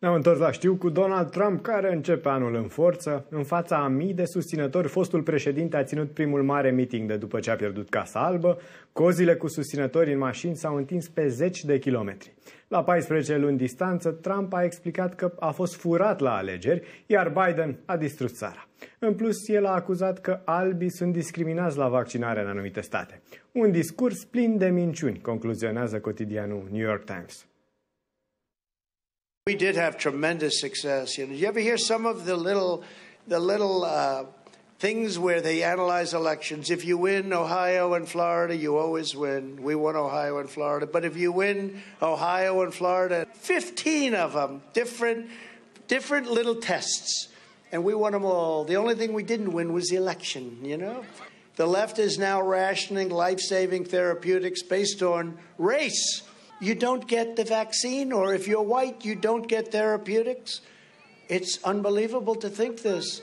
Ne-am întors la știu cu Donald Trump, care începe anul în forță. În fața a mii de susținători, fostul președinte a ținut primul mare meeting de după ce a pierdut Casa Albă. Cozile cu susținători în mașini s-au întins pe zeci de kilometri. La 14 luni distanță, Trump a explicat că a fost furat la alegeri, iar Biden a distrus țara. În plus, el a acuzat că albii sunt discriminați la vaccinare în anumite state. Un discurs plin de minciuni, concluzionează cotidianul New York Times. We did have tremendous success. You know, you ever hear some of the little, the little uh, things where they analyze elections? If you win Ohio and Florida, you always win. We won Ohio and Florida, but if you win Ohio and Florida, 15 of them, different, different little tests, and we won them all. The only thing we didn't win was the election. You know. The left is now rationing life saving therapeutics based on race you don't get the vaccine, or if you're white, you don't get therapeutics. It's unbelievable to think this.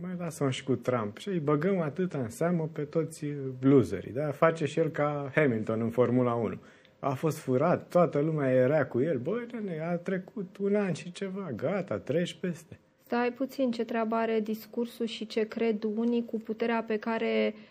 Mai lasă și cu Trump și îi băgăm atâta în seamă pe toți bluzerii. Da? Face și el ca Hamilton în Formula 1. A fost furat, toată lumea era cu el. Băi, nene, a trecut un an și ceva, gata, treci peste. Stai puțin ce treabă are discursul și ce cred unii cu puterea pe care Uh, uh,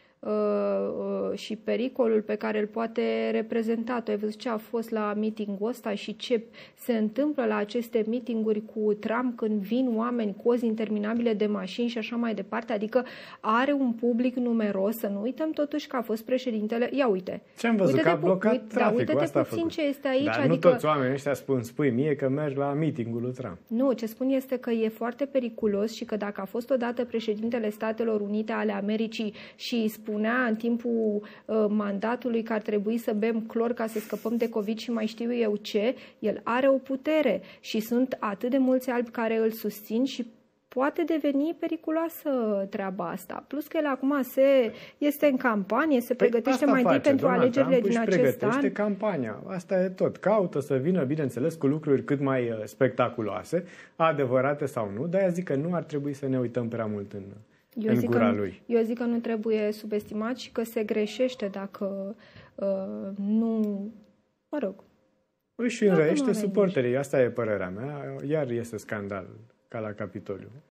și pericolul pe care îl poate reprezenta. Tu ai văzut ce a fost la meetingul ăsta și ce se întâmplă la aceste meetinguri cu Trump când vin oameni cu ozi interminabile de mașini și așa mai departe. Adică are un public numeros, să nu uităm totuși că a fost președintele. Ia uite. Ce am văzut? Că a blocat uite, da, uite-te asta puțin ce este aici. Dar adică... nu toți oamenii ăștia spun, spui mie că mergi la meetingul lui Trump. Nu, ce spun este că e foarte periculos și că dacă a fost odată președintele Statelor Unite ale Americii și spune spunea în timpul uh, mandatului că ar trebui să bem clor ca să scăpăm de COVID și mai știu eu ce, el are o putere și sunt atât de mulți albi care îl susțin și poate deveni periculoasă treaba asta. Plus că el acum se, este în campanie, se păi pregătește mai întâi pentru alegerile din acest pregătește an. campania. Asta e tot. Caută să vină, bineînțeles, cu lucruri cât mai uh, spectaculoase, adevărate sau nu, dar zic că nu ar trebui să ne uităm prea mult în eu în zic gura că, lui. Eu zic că nu trebuie subestimat și că se greșește dacă uh, nu... Mă rog. Își înrăiește suporterii. Asta e părerea mea. Iar este scandal ca la Capitoliu.